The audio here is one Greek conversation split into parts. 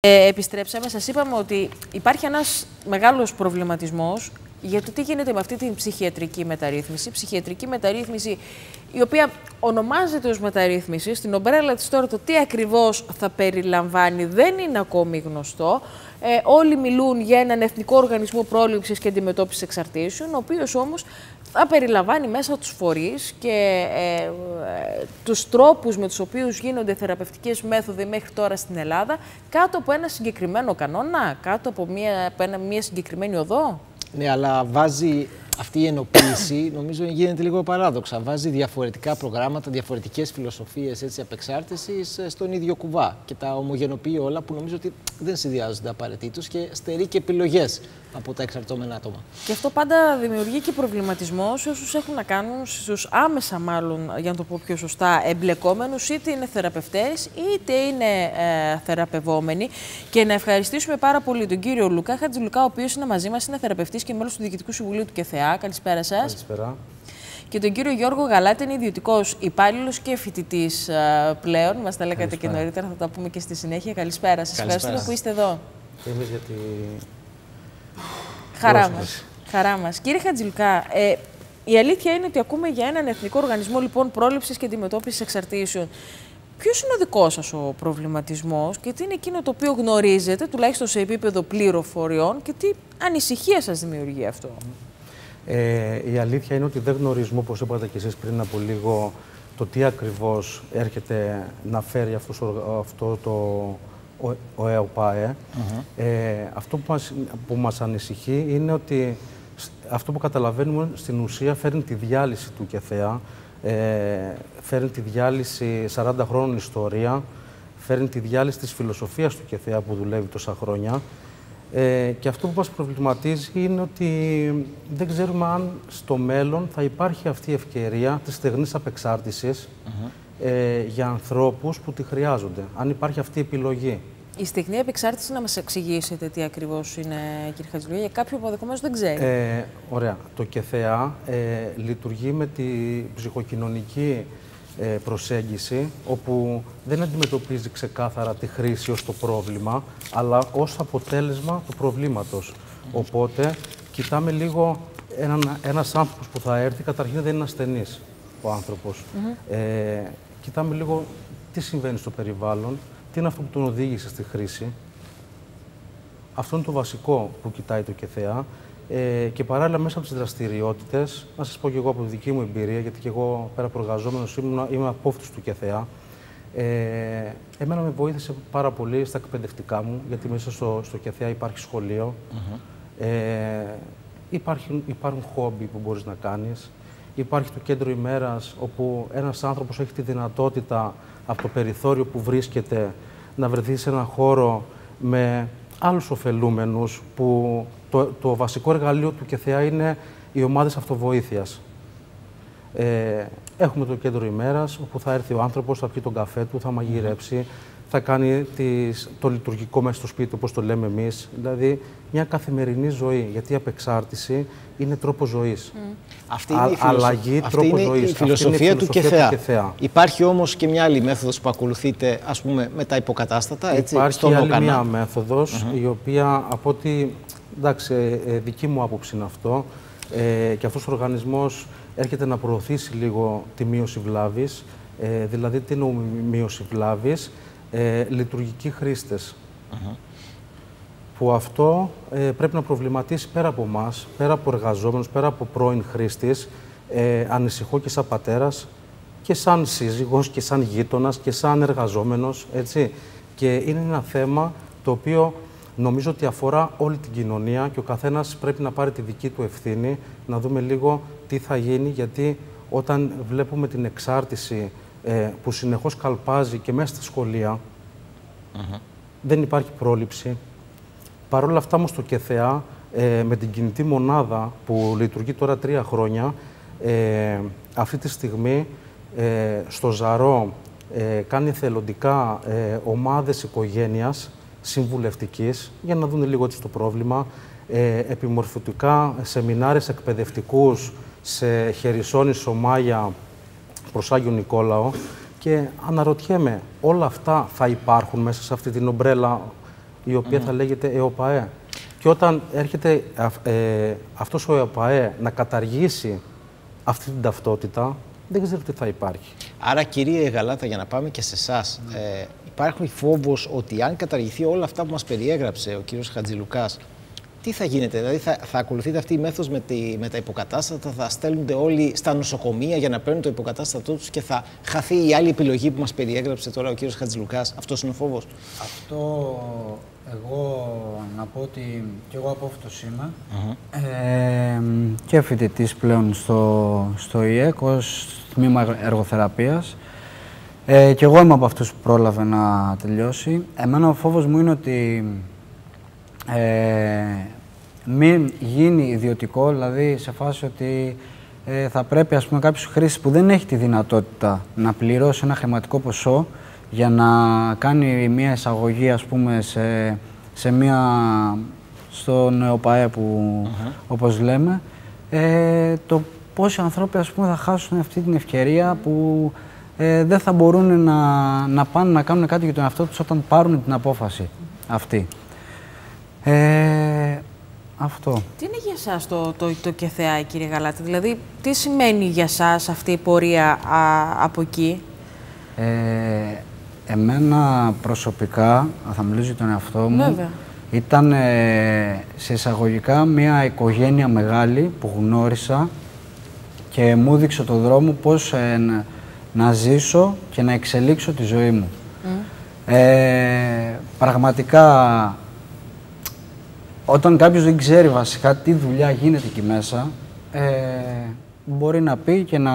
Ε, επιστρέψαμε, σας είπαμε ότι υπάρχει ένας μεγάλος προβληματισμός για το τι γίνεται με αυτή την ψυχιατρική μεταρρύθμιση. Ψυχιατρική μεταρρύθμιση η οποία ονομάζεται ως μεταρρύθμιση. Στην ομπρέλα της τώρα το τι ακριβώς θα περιλαμβάνει δεν είναι ακόμη γνωστό. Ε, όλοι μιλούν για έναν εθνικό οργανισμό πρόληψης και αντιμετώπισης εξαρτήσεων, ο οποίος όμως θα περιλαμβάνει μέσα τους φορείς και ε, ε, τους τρόπους με τους οποίους γίνονται θεραπευτικές μέθοδοι μέχρι τώρα στην Ελλάδα κάτω από ένα συγκεκριμένο κανόνα, κάτω από μια, από μια συγκεκριμένη οδό; Ναι, αλλά βάζει αυτή η ενοποίηση, νομίζω γίνεται λίγο παράδοξα. Βάζει διαφορετικά προγράμματα, διαφορετικές φιλοσοφίες απεξάρτησης ε, στον ίδιο κουβά και τα ομογενοποιεί όλα που νομίζω ότι δεν συνδυάζονται απαραίτητος και στερεί και επιλογές από τα εξαρτώμενα άτομα. Και αυτό πάντα δημιουργεί και προβληματισμό σε όσους έχουν να κάνουν, στου άμεσα μάλλον, για να το πω πιο σωστά, εμπλεκόμενους, είτε είναι θεραπευτές είτε είναι ε, θεραπευόμενοι. Και να ευχαριστήσουμε πάρα πολύ τον κύριο Λουκά Χατζηλουκά, ο οποίος είναι μαζί μας, είναι θεραπευτής και μέλος του Διοικητικού Συμβουλίου του ΚΕΘΕΑ. Καλησπέρα σας. Καλησπέρα. Και τον κύριο Γιώργο Γαλάτη, είναι ιδιωτικός υπάλληλος και φοιτητής ε, πλέον. Μας τα λέγατε και νωρίτερα, θα τα πούμε και στη συνέχεια. Καλησπέρα σας. Ευχαριστούμε που είστε εδώ. Εμείς για τη Χαρά μας. Χαρά μας. Κύριε Χατζηλκά, ε, η αλήθεια είναι ότι ακούμε για έναν εθνικό οργανισμό λοιπόν, πρόληψης και αντιμετώπισης εξαρτήσεων. Ποιος είναι ο δικός σας ο προβληματισμός και τι είναι εκείνο το οποίο γνωρίζετε, τουλάχιστον σε επίπεδο πληροφοριών, και τι ανησυχία σας δημιουργεί αυτό; Ε, η αλήθεια είναι ότι δεν γνωρίζουμε, όπως είπατε και εσείς πριν από λίγο, το τι ακριβώς έρχεται να φέρει αυτός το ο, ο ΕΟΠΑΕ. ε, αυτό που μας, που μας ανησυχεί είναι ότι αυτό που καταλαβαίνουμε στην ουσία φέρνει τη διάλυση του ΚΕΘΕΑ, ε, φέρνει τη διάλυση 40 χρόνων ιστορία, φέρνει τη διάλυση της φιλοσοφίας του ΚΕΘΕΑ που δουλεύει τόσα χρόνια. Ε, και αυτό που μας προβληματίζει είναι ότι δεν ξέρουμε αν στο μέλλον θα υπάρχει αυτή η ευκαιρία της στεγνής απεξάρτησης ε, για ανθρώπους που τη χρειάζονται, αν υπάρχει αυτή η επιλογή. Η στεγνή επεξάρτηση να μας εξηγήσετε τι ακριβώς είναι, κύριε Χατζηλογία, για κάποιον που ενδεχομένως δεν ξέρει. Ε, ωραία. Το ΚΕΘΕΑ ε, λειτουργεί με τη ψυχοκοινωνική ε, προσέγγιση, όπου δεν αντιμετωπίζει ξεκάθαρα τη χρήση ως το πρόβλημα, αλλά ως αποτέλεσμα του προβλήματος. Οπότε, κοιτάμε λίγο έναν, ένας άνθρωπος που θα έρθει, καταρχήν δεν είναι ασθενής ο άνθρωπος. ε, κοιτάμε λίγο τι συμβαίνει στο περιβάλλον, τι είναι αυτό που τον οδήγησε στη χρήση. Αυτό είναι το βασικό που κοιτάει το ΚΕΘΕΑ. Ε, και παράλληλα μέσα από τις δραστηριότητες, να σας πω και εγώ από τη δική μου εμπειρία, γιατί και εγώ πέρα προεργαζόμενο είμαι απόφυτο του ΚΕΘΕΑ. Ε, εμένα με βοήθησε πάρα πολύ στα εκπαιδευτικά μου, γιατί μέσα στο, στο ΚΕΘΕΑ υπάρχει σχολείο. ε, υπάρχουν, υπάρχουν χόμπι που μπορείς να κάνεις. Υπάρχει το κέντρο ημέρας, όπου ένας άνθρωπος έχει τη δυνατότητα από το περιθώριο που βρίσκεται να βρεθεί σε έναν χώρο με άλλους ωφελούμενους, που το, το βασικό εργαλείο του ΚΕΘΕΑ είναι οι ομάδες αυτοβοήθειας. Ε, έχουμε το κέντρο ημέρας, όπου θα έρθει ο άνθρωπος, θα πιει τον καφέ του, θα μαγειρέψει, θα κάνει τις, το λειτουργικό μέσα στο σπίτι, όπως το λέμε εμείς. Δηλαδή, μια καθημερινή ζωή, γιατί η απεξάρτηση είναι τρόπο ζωής. Αυτή είναι, η, αλλαγή, Αυτή είναι ζωής. η φιλοσοφία, του, ΚΕΘΕΑ. Υπάρχει όμως και μια άλλη μέθοδος που ακολουθείτε, ας πούμε, με τα υποκατάστατα, έτσι, Υπάρχει στον άλλη μια μέθοδος, η οποία, από ότι, εντάξει, ε, ε, δική μου άποψη είναι αυτό, ε, και αυτός ο οργανισμός έρχεται να προωθήσει λίγο τη μείωση βλάβης, ε, δηλαδή τι είναι μείωση βλάβης, ε, λειτουργικοί χρήστες. Που αυτό ε, πρέπει να προβληματίσει πέρα από εμάς, πέρα από εργαζόμενους, πέρα από πρώην χρήστης, ε, ανησυχώ και σαν πατέρας και σαν σύζυγος και σαν γείτονας και σαν εργαζόμενος, έτσι. Και είναι ένα θέμα το οποίο νομίζω ότι αφορά όλη την κοινωνία και ο καθένας πρέπει να πάρει τη δική του ευθύνη, να δούμε λίγο τι θα γίνει, γιατί όταν βλέπουμε την εξάρτηση ε, που συνεχώς καλπάζει και μέσα στα σχολεία, δεν υπάρχει πρόληψη. Παρ' όλα αυτά όμως το ΚΕΘΕΑ ε, με την κινητή μονάδα που λειτουργεί τώρα τρία χρόνια, ε, αυτή τη στιγμή ε, στο Ζαρό ε, κάνει θελοντικά ε, ομάδες οικογένειας συμβουλευτικής για να δουν λίγο έτσι το πρόβλημα, ε, επιμορφωτικά σεμινάρες εκπαιδευτικούς σε Χερσόνη, Σομάγια, προς Άγιο Νικόλαο και αναρωτιέμαι, όλα αυτά θα υπάρχουν μέσα σε αυτή την ομπρέλα η οποία θα λέγεται ΕΟΠΑΕ. Και όταν έρχεται ε, αυτός ο ΕΟΠΑΕ να καταργήσει αυτή την ταυτότητα, δεν ξέρω τι θα υπάρχει. Άρα, κύριε Γαλάτα, για να πάμε και σε εσάς, ε, υπάρχει φόβος ότι αν καταργηθεί όλα αυτά που μας περιέγραψε ο κύριος Χατζηλουκάς, τι θα γίνεται, δηλαδή θα, θα ακολουθείτε αυτή η μέθοδος με, με τα υποκατάστατα, θα στέλνονται όλοι στα νοσοκομεία για να παίρνουν το υποκατάστατό τους και θα χαθεί η άλλη επιλογή που μας περιέγραψε τώρα ο κύριος Χατζηλουκάς. Αυτός είναι ο φόβος. Αυτό εγώ να πω ότι και εγώ απόφυτος είμαι ε, και φοιτητής πλέον στο, στο ΙΕΚ ως τμήμα εργοθεραπείας. Ε, και εγώ είμαι από αυτούς που πρόλαβε να τελειώσει. Εμένα ο φόβος μου είναι ότι ε, μην γίνει ιδιωτικό, δηλαδή σε φάση ότι ε, θα πρέπει ας πούμε κάποιος χρήστης που δεν έχει τη δυνατότητα να πληρώσει ένα χρηματικό ποσό για να κάνει μια εισαγωγή ας πούμε σε, σε μια, στον ΕΟΠΑΕ που όπως λέμε, ε, το πόσοι ανθρώποι ας πούμε θα χάσουν αυτή την ευκαιρία που ε, δεν θα μπορούν να, να πάνε να κάνουν κάτι για τον εαυτό τους όταν πάρουν την απόφαση αυτή. Ε, αυτό. Τι είναι για σας το, το, το ΚΕΘΕΑ, κύριε Γαλάτη, δηλαδή τι σημαίνει για σας αυτή η πορεία α, από εκεί; Ε, εμένα προσωπικά, θα μιλήσω για τον εαυτό μου, ήταν ε, σε εισαγωγικά μια οικογένεια μεγάλη που γνώρισα και μου έδειξε το δρόμο πώς ε, να, ζήσω και να εξελίξω τη ζωή μου. Ε, πραγματικά, όταν κάποιος δεν ξέρει βασικά τι δουλειά γίνεται εκεί μέσα, ε, μπορεί να πει και να,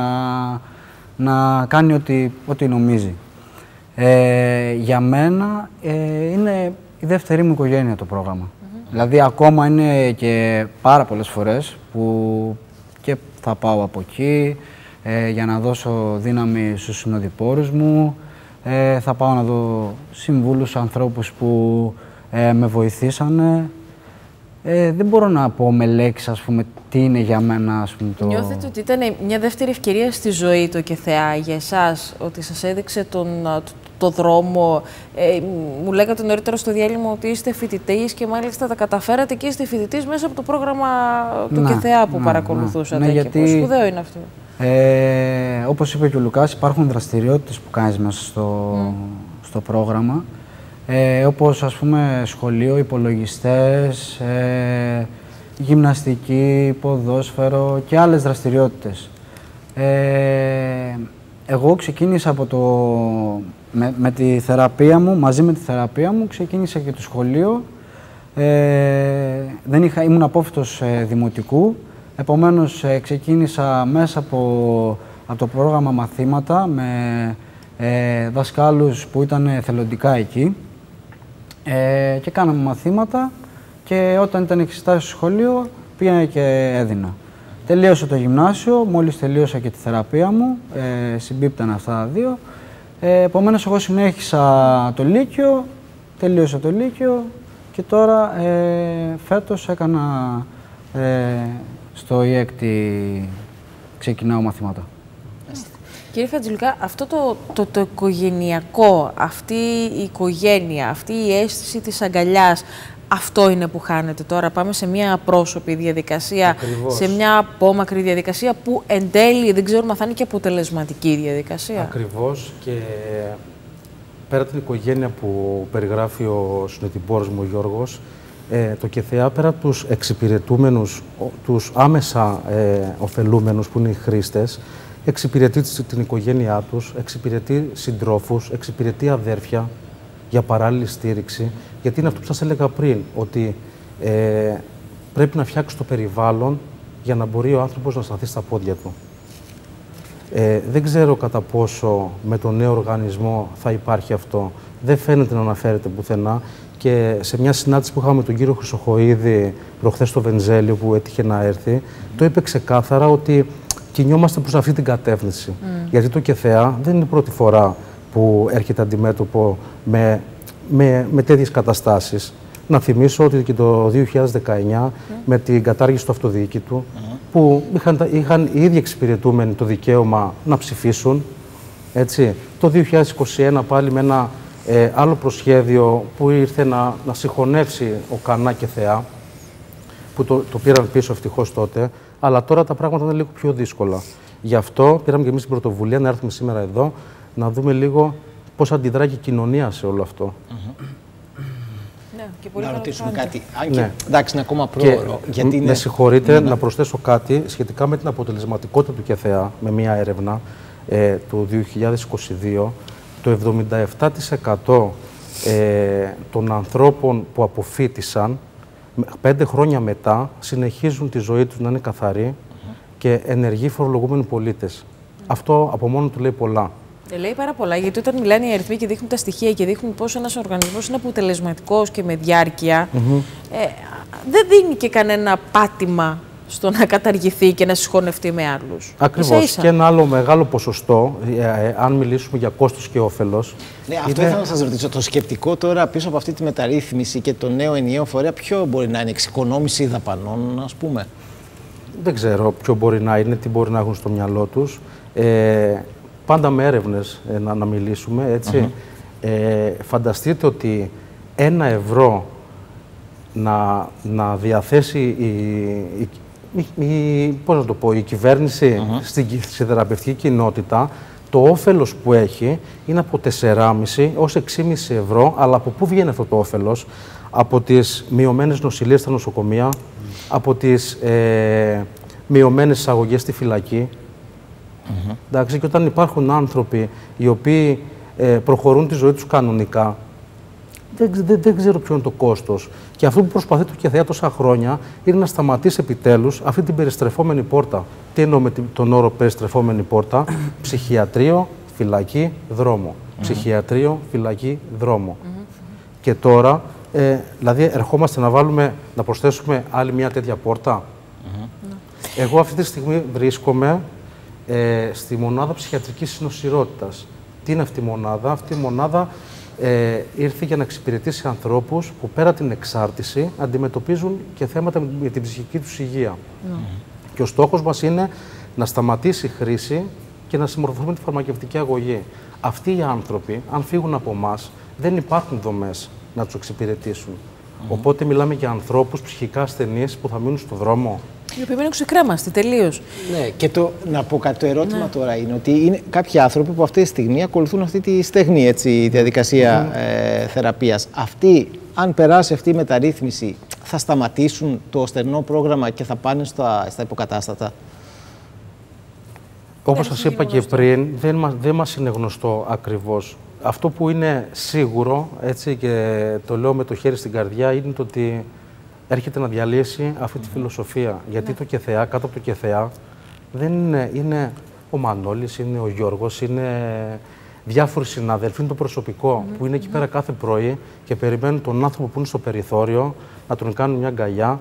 να κάνει ό,τι, ό,τι νομίζει. Ε, για μένα ε, είναι η δεύτερη μου οικογένεια το πρόγραμμα. Δηλαδή ακόμα είναι και πάρα πολλές φορές που και θα πάω από εκεί ε, για να δώσω δύναμη στους συνοδοιπόρους μου. Ε, θα πάω να δω συμβούλους ανθρώπους που με βοηθήσανε. Ε, δεν μπορώ να πω με λέξεις, ας πούμε, τι είναι για μένα, ας πούμε, το... Νιώθετε ότι ήταν μια δεύτερη ευκαιρία στη ζωή το και θεά για εσάς, ότι σας έδειξε τον, το δρόμο. Ε, μου λέγατε νωρίτερα στο διάλειμμα ότι είστε φοιτητής και μάλιστα τα καταφέρατε και είστε φοιτητής μέσα από το πρόγραμμα του να, ΚΕΘΕΑ που να, παρακολουθούσατε. Ναι, γιατί, και σπουδαίο είναι αυτό. Ε, όπως είπε και ο Λουκάς, υπάρχουν δραστηριότητες που κάνεις μέσα στο, στο πρόγραμμα. Ε, όπως ας πούμε σχολείο, υπολογιστές, ε, γυμναστική, ποδόσφαιρο και άλλες δραστηριότητες. Ε, εγώ ξεκίνησα από το, με, με, τη θεραπεία μου, μαζί με τη θεραπεία μου, ξεκίνησα και το σχολείο. Ε, δεν είχα, ήμουν απόφυτος ε, δημοτικού, επομένως ε, ξεκίνησα μέσα από, από το πρόγραμμα μαθήματα με ε, δασκάλους που ήταν θελοντικά εκεί ε, και κάναμε μαθήματα και όταν ήταν εξετάσεις στο σχολείο πήγαινα και έδινα. Τελείωσα το γυμνάσιο, μόλις τελείωσα και τη θεραπεία μου, ε, συμπίπταν αυτά τα δύο. Ε, Επομένως, εγώ συνέχισα το Λύκειο, τελείωσα το Λύκειο και τώρα ε, φέτος έκανα ε, στο ΙΕΚΤΗ ξεκινάω μαθήματα. Κύριε Φατζηλουκά, αυτό το, το, το οικογενειακό, αυτή η οικογένεια, αυτή η αίσθηση της αγκαλιάς, αυτό είναι που χάνεται τώρα. Πάμε σε μια απρόσωπη διαδικασία, σε μια απόμακρη διαδικασία που εν τέλει δεν ξέρουμε αν θα είναι και αποτελεσματική διαδικασία. Ακριβώς και πέρα την οικογένεια που περιγράφει ο συνετοιπόρος μου ο Γιώργος, ε, το ΚΕΘΕΑ πέρα από τους εξυπηρετούμενους, τους άμεσα ε, ωφελούμενους που είναι οι χρήστες, εξυπηρετεί την οικογένειά τους, εξυπηρετεί συντρόφους, εξυπηρετεί αδέρφια για παράλληλη στήριξη. Γιατί είναι αυτό που σας έλεγα πριν, ότι ε, πρέπει να φτιάξει το περιβάλλον για να μπορεί ο άνθρωπος να σταθεί στα πόδια του. Ε, δεν ξέρω κατά πόσο με τον νέο οργανισμό θα υπάρχει αυτό. Δεν φαίνεται να αναφέρεται πουθενά. Και σε μια συνάντηση που είχαμε με τον κύριο Χρυσοχοίδη προχθές στο Βενζέλιο που έτυχε να έρθει, το είπε ξεκάθαρα ότι κινιόμαστε προς αυτή την κατεύθυνση. Mm. Γιατί το ΚΕΘΕΑ δεν είναι η πρώτη φορά που έρχεται αντιμέτωπο με, με, με τέτοιες καταστάσεις. Να θυμίσω ότι και το 2019 με την κατάργηση του αυτοδιοίκητου που είχαν, είχαν οι ίδιοι εξυπηρετούμενοι το δικαίωμα να ψηφίσουν. Έτσι. Το 2021 πάλι με ένα Ε, άλλο προσχέδιο που ήρθε να, να συγχωνεύσει ο Κανά και Θεά, που το, το πήραν πίσω ευτυχώς τότε, αλλά τώρα τα πράγματα είναι λίγο πιο δύσκολα. Γι' αυτό πήραμε και εμείς την πρωτοβουλία να έρθουμε σήμερα εδώ να δούμε λίγο πώς αντιδρά και η κοινωνία σε όλο αυτό. Ναι, και πολύ Να καλά ρωτήσουμε κάνετε. κάτι. Αν και, Ναι. εντάξει, είναι ακόμα Και πρόωρο. Γιατί μ- είναι... με συγχωρείτε να προσθέσω κάτι σχετικά με την αποτελεσματικότητα του ΚΕΘΕΑ με μια έρευνα ε, του 2022. Το 77% ε, των ανθρώπων που αποφύτησαν με- πέντε χρόνια μετά συνεχίζουν τη ζωή τους να είναι καθαροί και ενεργοί φορολογούμενοι πολίτες. Αυτό από μόνο του λέει πολλά. Ε, λέει πάρα πολλά, γιατί όταν μιλάνε οι αριθμοί και δείχνουν τα στοιχεία και δείχνουν πώς ένας οργανισμός είναι αποτελεσματικός και με διάρκεια, ε, δεν δίνει και κανένα πάτημα στο να καταργηθεί και να συγχωνευτεί με άλλους. Ακριβώς. Και ένα άλλο μεγάλο ποσοστό, ε, ε, αν μιλήσουμε για κόστος και όφελος, Ναι, αυτό ήθελα να σας ρωτήσω. Το σκεπτικό τώρα πίσω από αυτή τη μεταρρύθμιση και το νέο ενιαίο φορέα, ποιο μπορεί να είναι, εξοικονόμηση δαπανών, ας πούμε; Δεν ξέρω ποιο μπορεί να είναι, τι μπορεί να έχουν στο μυαλό τους. Ε, πάντα με έρευνες ε, να, να μιλήσουμε, έτσι. Ε, φανταστείτε ότι ένα ευρώ να, να διαθέσει η, η, η, η- πώς να το πω, η κυβέρνηση στην, κυ- στη θεραπευτική κοινότητα, το όφελος που έχει είναι από 4,5 ως 6,5 ευρώ, αλλά από πού βγαίνει αυτό το όφελος, από τις μειωμένες νοσηλίες στα νοσοκομεία, από τις ε, μειωμένες εισαγωγές στη φυλακή, Εντάξει, και όταν υπάρχουν άνθρωποι οι οποίοι ε, προχωρούν τη ζωή τους κανονικά, δεν, ξε- δεν, δεν ξέρω ποιο είναι το κόστος. Και αυτό που προσπαθεί το ΚΕΘΕΑ τόσα χρόνια είναι να σταματήσει επιτέλους αυτή την περιστρεφόμενη πόρτα. Τι εννοώ με την- τον όρο περιστρεφόμενη πόρτα, ψυχιατρίο, φυλακή, δρόμο. Ψυχιατρίο, φυλακή, δρόμο. Και τώρα, ε, δηλαδή ερχόμαστε να βάλουμε, να προσθέσουμε άλλη μια τέτοια πόρτα. Εγώ αυτή τη στιγμή βρίσκομαι ε, στη μονάδα ψυχιατρικής συνοσυρότητας. Τι είναι αυτή η μονάδα; Αυτή η μονάδα ε, ήρθε για να εξυπηρετήσει ανθρώπους που πέρα την εξάρτηση αντιμετωπίζουν και θέματα με- με την ψυχική τους υγεία. Και ο στόχος μας είναι να σταματήσει η χρήση και να συμμορφωθούμε τη φαρμακευτική αγωγή. Αυτοί οι άνθρωποι, αν φύγουν από εμά, δεν υπάρχουν δομές να τους εξυπηρετήσουν. Οπότε μιλάμε για ανθρώπους ψυχικά ασθενείς που θα μείνουν στο δρόμο. Οι οποίοι μένουν ξεκρέμαστοι τελείως. Ναι, και το, να πω κάτι. Το ερώτημα τώρα είναι ότι είναι κάποιοι άνθρωποι που αυτή τη στιγμή ακολουθούν αυτή τη στεγνή έτσι, διαδικασία ε, θεραπείας. Αυτοί, αν περάσει αυτή η μεταρρύθμιση, θα σταματήσουν το στενό πρόγραμμα και θα πάνε στα, στα υποκατάστατα; Όπως δεν σας είναι είπα και γνωστό. πριν, δεν μας, δεν μας είναι γνωστό ακριβώς. Αυτό που είναι σίγουρο, έτσι και το λέω με το χέρι στην καρδιά, είναι το ότι έρχεται να διαλύσει αυτή τη φιλοσοφία. Γιατί το ΚΕΘΕΑ, κάτω από το ΚΕΘΕΑ, δεν είναι, είναι ο Μανώλης, είναι ο Γιώργος, είναι διάφοροι συνάδελφοι, είναι το προσωπικό που είναι εκεί πέρα κάθε πρωί και περιμένουν τον άνθρωπο που είναι στο περιθώριο να τον κάνουν μια αγκαλιά,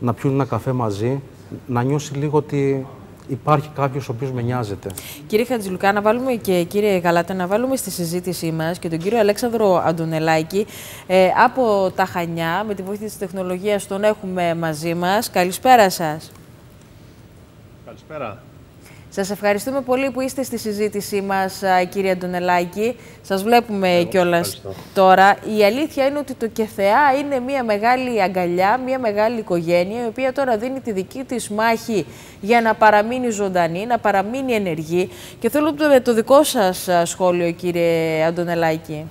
να πιούν ένα καφέ μαζί, να νιώσει λίγο ότι υπάρχει κάποιος ο οποίος με νοιάζεται. Κύριε Χατζηλουκά, να βάλουμε και κύριε Γαλάτα, να βάλουμε στη συζήτησή μας και τον κύριο Αλέξανδρο Αντωνελάκη ε, από τα Χανιά. Με τη βοήθεια της τεχνολογίας τον έχουμε μαζί μας. Καλησπέρα σας. Καλησπέρα. Σας ευχαριστούμε πολύ που είστε στη συζήτησή μας, α, κύριε Αντωνελάκη. Σας βλέπουμε κιόλας ευχαριστώ. τώρα. Η αλήθεια είναι ότι το ΚΕΘΕΑ είναι μια μεγάλη αγκαλιά, μια μεγάλη οικογένεια, η οποία τώρα δίνει τη δική της μάχη για να παραμείνει ζωντανή, να παραμείνει ενεργή. Και θέλω το, το δικό σας α, σχόλιο, κύριε Αντωνελάκη.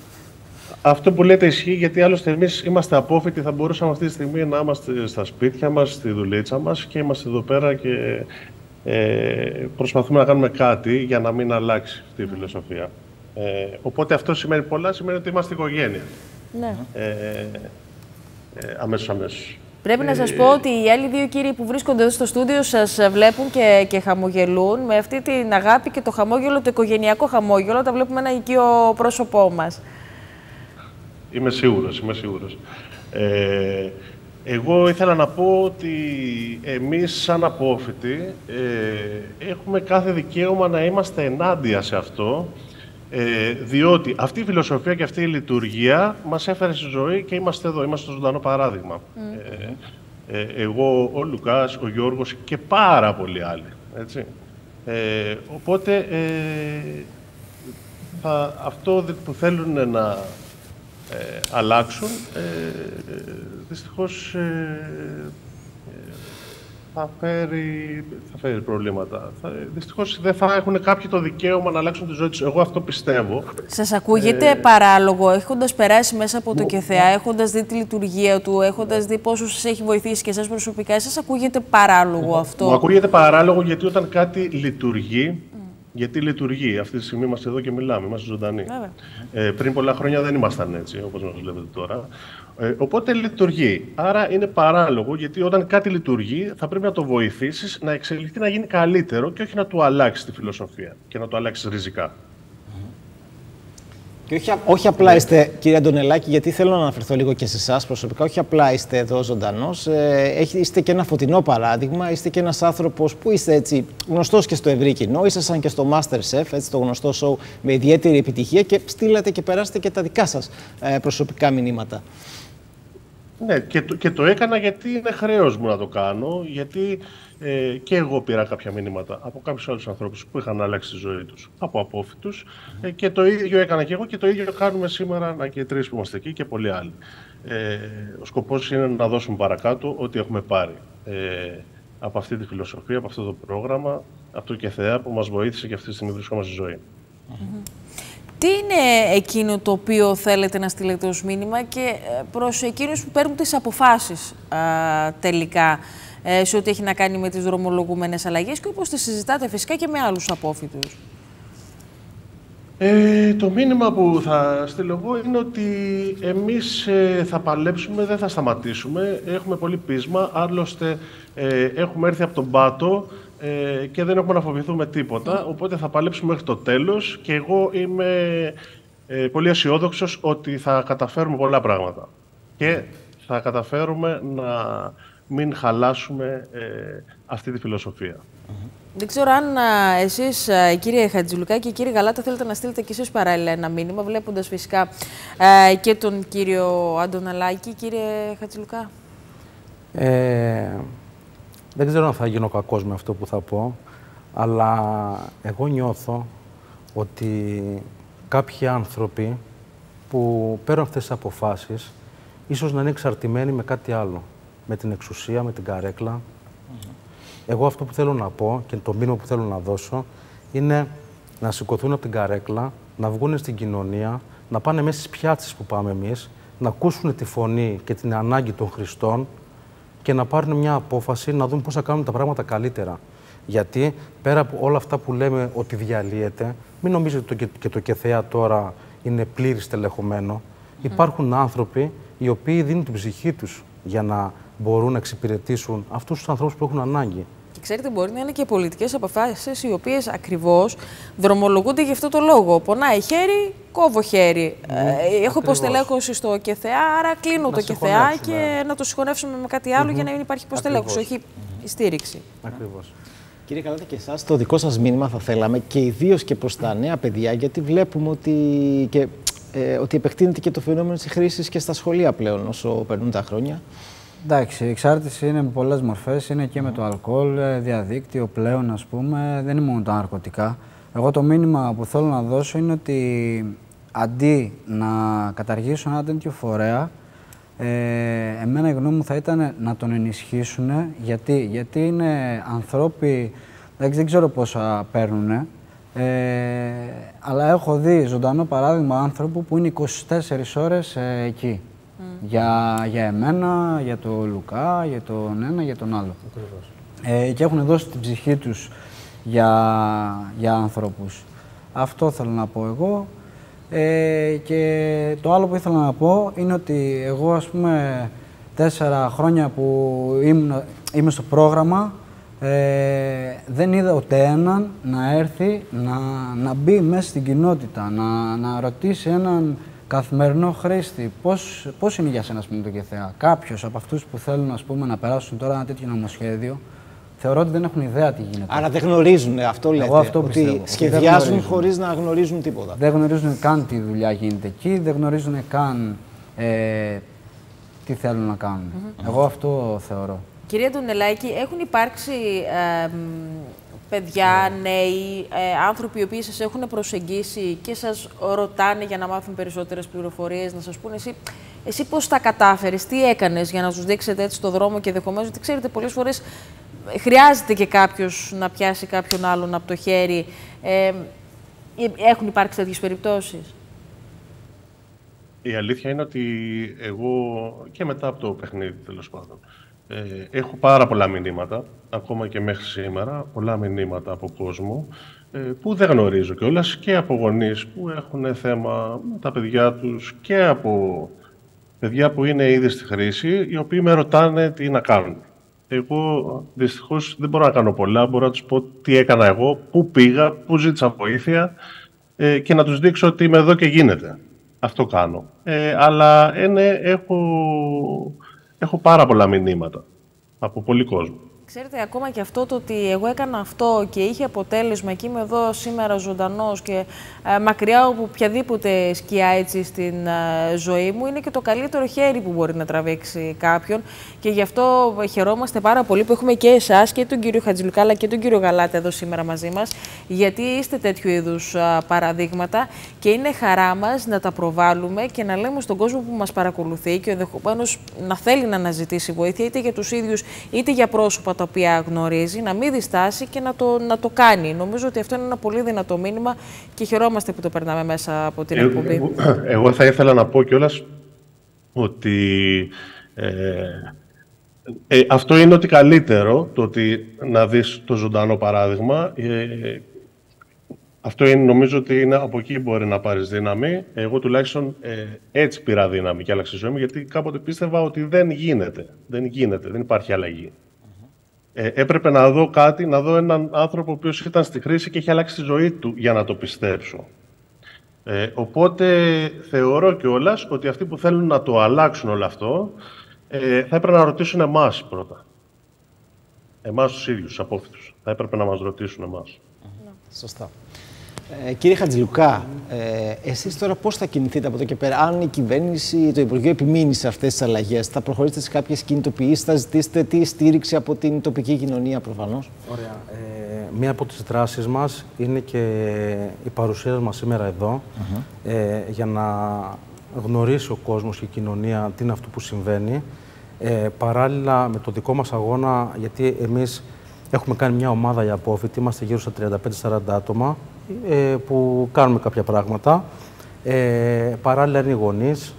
Αυτό που λέτε ισχύει γιατί άλλωστε εμείς είμαστε απόφοιτοι. Θα μπορούσαμε αυτή τη στιγμή να είμαστε στα σπίτια μας, στη δουλίτσα μας και είμαστε εδώ πέρα και ε, προσπαθούμε να κάνουμε κάτι για να μην αλλάξει αυτή η φιλοσοφία. Ε, οπότε αυτό σημαίνει πολλά, σημαίνει ότι είμαστε οικογένεια. Ναι. Ε, ε, αμέσως, αμέσως. Πρέπει να σας πω ότι οι άλλοι δύο κύριοι που βρίσκονται εδώ στο στούντιο σας βλέπουν και, και χαμογελούν με αυτή την αγάπη και το χαμόγελο, το οικογενειακό χαμόγελο, τα βλέπουμε ένα οικείο πρόσωπό μας. Είμαι σίγουρος, είμαι σίγουρος. Ε, εγώ ήθελα να πω ότι εμείς σαν απόφοιτοι ε, έχουμε κάθε δικαίωμα να είμαστε ενάντια σε αυτό, ε, διότι αυτή η φιλοσοφία και αυτή η λειτουργία μας έφερε στη ζωή και είμαστε εδώ, είμαστε το ζωντανό παράδειγμα. Ε, ε, εγώ, ο Λουκάς, ο Γιώργος και πάρα πολλοί άλλοι. Έτσι. Ε, οπότε ε, θα, αυτό που θέλουν να ε, αλλάξουν, ε, δυστυχώς ε, θα φέρει, θα φέρει προβλήματα. Θα, δυστυχώς δεν θα έχουν κάποιοι το δικαίωμα να αλλάξουν τη ζωή τους. Εγώ αυτό πιστεύω. Σας ακούγεται ε... παράλογο, έχοντας περάσει μέσα από το ΚΕΘΕΑ, έχοντας δει τη λειτουργία του, έχοντας δει πόσο σας έχει βοηθήσει και εσάς προσωπικά, σας ακούγεται παράλογο αυτό; Μου ακούγεται παράλογο γιατί όταν κάτι λειτουργεί, γιατί λειτουργεί. Αυτή τη στιγμή είμαστε εδώ και μιλάμε, είμαστε ζωντανοί. Ε, πριν πολλά χρόνια δεν ήμασταν έτσι, όπως μας βλέπετε τώρα. Ε, οπότε λειτουργεί. Άρα είναι παράλογο, γιατί όταν κάτι λειτουργεί, θα πρέπει να το βοηθήσεις να εξελιχθεί να γίνει καλύτερο και όχι να του αλλάξεις τη φιλοσοφία και να το αλλάξεις ριζικά. Και όχι, όχι απλά είστε, κύριε Αντωνελάκη, γιατί θέλω να αναφερθώ λίγο και σε εσάς προσωπικά, όχι απλά είστε εδώ ζωντανός, ε, είστε και ένα φωτεινό παράδειγμα, είστε και ένας άνθρωπος που είστε έτσι γνωστός και στο ευρύ κοινό, ήσασταν και στο Masterchef, έτσι το γνωστό show με ιδιαίτερη επιτυχία και στείλατε και περάσετε και τα δικά σας ε, προσωπικά μηνύματα. Ναι, και το, και το έκανα γιατί είναι χρέος μου να το κάνω, γιατί ε, και εγώ πήρα κάποια μηνύματα από κάποιους άλλους ανθρώπους που είχαν αλλάξει τη ζωή τους, από απόφυτους, ε, και το ίδιο έκανα και εγώ και το ίδιο κάνουμε σήμερα, να και τρεις που είμαστε εκεί και πολλοί άλλοι. Ε, ο σκοπός είναι να δώσουμε παρακάτω ό,τι έχουμε πάρει ε, από αυτή τη φιλοσοφία, από αυτό το πρόγραμμα, από το ΚΕΘΕΑ που μας βοήθησε και αυτή τη στιγμή βρισκόμαστε στη ζωή. Τι είναι εκείνο το οποίο θέλετε να στείλετε ως μήνυμα και ε, προς εκείνους που παίρνουν τις αποφάσεις τελικά; ε, σε ό,τι έχει να κάνει με τις δρομολογούμενες αλλαγές και όπως τις συζητάτε φυσικά και με άλλους απόφοιτους. Ε, το μήνυμα που θα στείλω εγώ είναι ότι εμείς ε, θα παλέψουμε, δεν θα σταματήσουμε. Έχουμε πολύ πείσμα, άλλωστε έχουμε έρθει από τον πάτο ε, και δεν έχουμε να φοβηθούμε τίποτα, οπότε θα παλέψουμε μέχρι το τέλος και εγώ είμαι ε, πολύ αισιόδοξος ότι θα καταφέρουμε πολλά πράγματα και θα καταφέρουμε να μην χαλάσουμε ε, αυτή τη φιλοσοφία. Δεν ξέρω αν εσείς, κύριε Χατζηλουκά και κύριε Γαλάτα, θέλετε να στείλετε και εσείς παράλληλα ένα μήνυμα, βλέποντας φυσικά και τον κύριο Αντωναλάκη. Κύριε Χατζηλουκά. Ε, δεν ξέρω αν θα γίνω κακός με αυτό που θα πω, αλλά εγώ νιώθω ότι κάποιοι άνθρωποι που παίρνουν αυτές τις αποφάσεις ίσως να είναι εξαρτημένοι με κάτι άλλο, με την εξουσία, με την καρέκλα. Εγώ αυτό που θέλω να πω και το μήνυμα που θέλω να δώσω είναι να σηκωθούν από την καρέκλα, να βγουν στην κοινωνία, να πάνε μέσα στις πιάτσες που πάμε εμείς, να ακούσουν τη φωνή και την ανάγκη των Χριστών και να πάρουν μια απόφαση να δουν πώς θα κάνουν τα πράγματα καλύτερα. Γιατί πέρα από όλα αυτά που λέμε ότι διαλύεται, μην νομίζετε ότι και το ΚΕΘΕΑ τώρα είναι πλήρης τελεχωμένο. Υπάρχουν άνθρωποι οι οποίοι δίνουν την ψυχή τους για να μπορούν να εξυπηρετήσουν αυτούς τους ανθρώπους που έχουν ανάγκη. Και ξέρετε, μπορεί να είναι και πολιτικές αποφάσεις οι οποίες ακριβώς δρομολογούνται γι' αυτό το λόγο. Πονάει χέρι, κόβω χέρι. Ναι, ε, έχω υποστελέχωση στο ΚΕΘΕΑ, άρα κλείνω το ΚΕΘΕΑ και να το συγχωνεύσουμε με κάτι άλλο για να μην υπάρχει υποστελέχωση, όχι στήριξη. Ακριβώς. Κύριε Καλάτη, και εσάς το δικό σας μήνυμα θα θέλαμε και ιδίως και προς τα νέα παιδιά, γιατί βλέπουμε ότι, και, ε, ότι επεκτείνεται και το φαινόμενο της χρήσης και στα σχολεία πλέον όσο περνούν τα χρόνια. Εντάξει, η εξάρτηση είναι με πολλές μορφές, είναι και με το αλκοόλ, ε, διαδίκτυο πλέον ας πούμε, δεν είναι μόνο τα ναρκωτικά. Εγώ το μήνυμα που θέλω να δώσω είναι ότι αντί να καταργήσω ένα τέτοιο φορέα, ε, εμένα η γνώμη μου θα ήταν να τον ενισχύσουν, γιατί, γιατί είναι ανθρώποι, δεν ξέρω πόσα παίρνουν, ε, αλλά έχω δει ζωντανό παράδειγμα άνθρωπου που είναι 24 ώρες ε, εκεί. Για, για εμένα, για τον Λουκά, για τον ένα, για τον άλλο. Ε, και έχουν δώσει την ψυχή τους για, για ανθρώπους. Αυτό θέλω να πω εγώ. Ε, και το άλλο που ήθελα να πω είναι ότι εγώ, ας πούμε, τέσσερα χρόνια που ήμουν, είμαι στο πρόγραμμα, ε, δεν είδα ούτε έναν να έρθει να, να μπει μέσα στην κοινότητα, να, να ρωτήσει έναν καθημερινό χρήστη, πώς, πώς είναι για σένα πούμε, το ΚΕΘΕΑ. Κάποιος από αυτούς που θέλουν ας πούμε, να περάσουν τώρα ένα τέτοιο νομοσχέδιο, θεωρώ ότι δεν έχουν ιδέα τι γίνεται. Άρα δεν γνωρίζουν αυτό λέτε, Εγώ αυτό ότι σχεδιάζουν χωρίς να γνωρίζουν τίποτα. Δεν γνωρίζουν καν τι δουλειά γίνεται εκεί, δεν γνωρίζουν καν ε, τι θέλουν να κάνουν. Εγώ αυτό θεωρώ. Κυρία Ντονελάκη, έχουν υπάρξει ε, παιδιά, νέοι, ε, άνθρωποι οι οποίοι σας έχουν προσεγγίσει και σας ρωτάνε για να μάθουν περισσότερες πληροφορίες, να σας πούνε εσύ, εσύ πώς τα κατάφερες, τι έκανες για να τους δείξετε έτσι το δρόμο και δεχομένως, ότι ξέρετε πολλές φορές χρειάζεται και κάποιος να πιάσει κάποιον άλλον από το χέρι. Ε, έχουν υπάρξει τέτοιες περιπτώσεις; Η αλήθεια είναι ότι εγώ και μετά από το παιχνίδι τέλος πάντων ε, έχω πάρα πολλά μηνύματα, ακόμα και μέχρι σήμερα, πολλά μηνύματα από κόσμο ε, που δεν γνωρίζω κιόλας και από γονείς που έχουν θέμα με τα παιδιά τους και από παιδιά που είναι ήδη στη χρήση, οι οποίοι με ρωτάνε τι να κάνουν. Εγώ δυστυχώς δεν μπορώ να κάνω πολλά. Μπορώ να τους πω τι έκανα εγώ, πού πήγα, πού ζήτησα βοήθεια ε, και να τους δείξω ότι είμαι εδώ και γίνεται. Αυτό κάνω. Ε, αλλά είναι, έχω, έχω πάρα πολλά μηνύματα από πολύ κόσμο. Ξέρετε, ακόμα και αυτό το ότι εγώ έκανα αυτό και είχε αποτέλεσμα και είμαι εδώ σήμερα ζωντανός και ε, μακριά από οποιαδήποτε σκιά έτσι στην ε, ζωή μου, είναι και το καλύτερο χέρι που μπορεί να τραβήξει κάποιον. Και γι' αυτό χαιρόμαστε πάρα πολύ που έχουμε και εσάς και τον κύριο Χατζηλουκά αλλά και τον κύριο Γαλάτα εδώ σήμερα μαζί μας, γιατί είστε τέτοιου είδους παραδείγματα και είναι χαρά μας να τα προβάλλουμε και να λέμε στον κόσμο που μας παρακολουθεί και ενδεχομένως να θέλει να αναζητήσει βοήθεια είτε για τους ίδιους είτε για πρόσωπα τα οποία γνωρίζει, να μην διστάσει και να το, να το κάνει. Νομίζω ότι αυτό είναι ένα πολύ δυνατό μήνυμα και χαιρόμαστε που το περνάμε μέσα από την εκπομπή. Εγώ, εγώ θα ήθελα να πω κιόλας ότι ε, ε, αυτό είναι ότι καλύτερο, το ότι να δεις το ζωντανό παράδειγμα. Ε, αυτό είναι, νομίζω ότι είναι, από εκεί μπορεί να πάρεις δύναμη. Εγώ τουλάχιστον ε, έτσι πήρα δύναμη και άλλαξε η ζωή μου, γιατί κάποτε πίστευα ότι δεν γίνεται. Δεν γίνεται, δεν υπάρχει αλλαγή. Ε, έπρεπε να δω κάτι, να δω έναν άνθρωπο ο οποίος ήταν στη χρήση και έχει αλλάξει τη ζωή του για να το πιστέψω. Ε, οπότε θεωρώ κιόλας ότι αυτοί που θέλουν να το αλλάξουν όλο αυτό ε, θα έπρεπε να ρωτήσουν εμάς πρώτα. Εμάς τους ίδιους, τους απόφοιτους. Θα έπρεπε να μας ρωτήσουν εμάς. Σωστά. Ε, κύριε Χατζηλουκά, ε, εσείς τώρα πώς θα κινηθείτε από εδώ και πέρα, αν η κυβέρνηση, το Υπουργείο επιμείνει σε αυτές τις αλλαγές, θα προχωρήσετε σε κάποιες κινητοποιήσεις, θα ζητήσετε τι στήριξη από την τοπική κοινωνία προφανώς; Ωραία. Ε, μία από τις δράσεις μας είναι και η παρουσία μας σήμερα εδώ, ε, για να γνωρίσει ο κόσμος και η κοινωνία τι είναι αυτό που συμβαίνει. Ε, παράλληλα με το δικό μας αγώνα, γιατί εμείς έχουμε κάνει μια ομάδα για απόφοιτη, είμαστε γύρω στα 35-40 άτομα, ε, που κάνουμε κάποια πράγματα. Ε, παράλληλα είναι οι γονείς,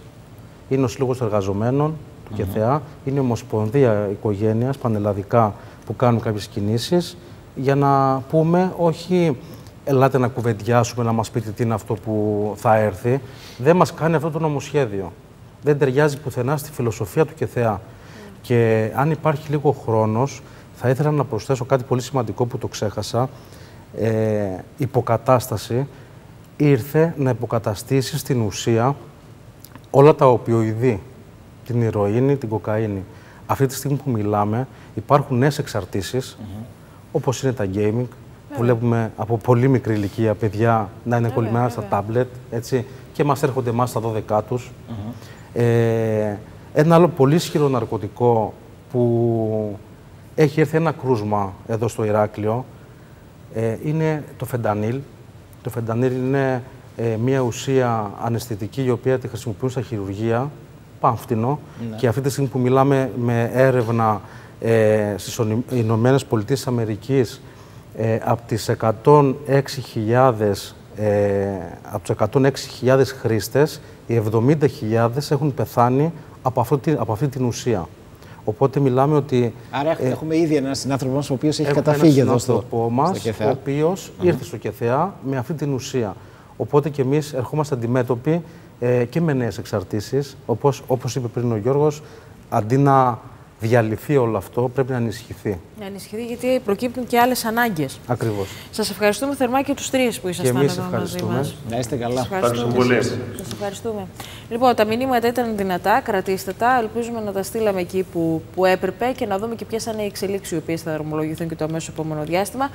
είναι ο Σύλλογος Εργαζομένων του mm ΚΕΘΕΑ, είναι η Ομοσπονδία Οικογένειας πανελλαδικά που κάνουν κάποιες κινήσεις για να πούμε όχι ελάτε να κουβεντιάσουμε, να μας πείτε τι είναι αυτό που θα έρθει. Δεν μας κάνει αυτό το νομοσχέδιο. Δεν ταιριάζει πουθενά στη φιλοσοφία του ΚΕΘΕΑ. Και αν υπάρχει λίγο χρόνος, θα ήθελα να προσθέσω κάτι πολύ σημαντικό που το ξέχασα ε, υποκατάσταση ήρθε να υποκαταστήσει στην ουσία όλα τα οπιοειδή, την ηρωίνη, την κοκαίνη. Αυτή τη στιγμή που μιλάμε υπάρχουν νέες εξαρτήσεις, mm όπως είναι τα gaming, που βλέπουμε από πολύ μικρή ηλικία παιδιά να είναι κολλημένα στα τάμπλετ, έτσι, και μας έρχονται εμάς στα 12 τους. Ε, ένα άλλο πολύ ισχυρό ναρκωτικό που έχει έρθει ένα κρούσμα εδώ στο Ηράκλειο, ε, είναι το φεντανίλ. Το φεντανίλ είναι ε, μια ουσία αναισθητική η οποία τη χρησιμοποιούν στα χειρουργεία, πάμφτινο. Ναι. Και αυτή τη στιγμή που μιλάμε με έρευνα ε, στις Ηνωμένες Πολιτείες Αμερικής ε, από τις 106.000 ε, από τους 106.000 χρήστες, οι 70.000 έχουν πεθάνει από αυτή, από αυτή την ουσία. Οπότε μιλάμε ότι. Άρα ε, έχουμε ήδη έναν συνάνθρωπο μας ο οποίος έχει καταφύγει εδώ στο, μας, στο Ο οποίος ήρθε στο ΚΕΘΕΑ με αυτή την ουσία. Οπότε και εμείς ερχόμαστε αντιμέτωποι ε, και με νέες εξαρτήσεις. Όπως είπε πριν ο Γιώργος, αντί να διαλυθεί όλο αυτό, πρέπει να ενισχυθεί. Να ενισχυθεί, γιατί προκύπτουν και άλλες ανάγκες. Ακριβώς. Σας ευχαριστούμε θερμά και τους τρεις που ήσασταν εδώ μαζί μας. Να είστε καλά. Σας ευχαριστούμε πολύ. Σας ευχαριστούμε. Λοιπόν, τα μηνύματα ήταν δυνατά, κρατήστε τα. Ελπίζουμε να τα στείλαμε εκεί που, που έπρεπε και να δούμε και ποιες θα είναι οι εξελίξεις οι οποίες θα δρομολογηθούν και το αμέσως επόμενο διάστημα.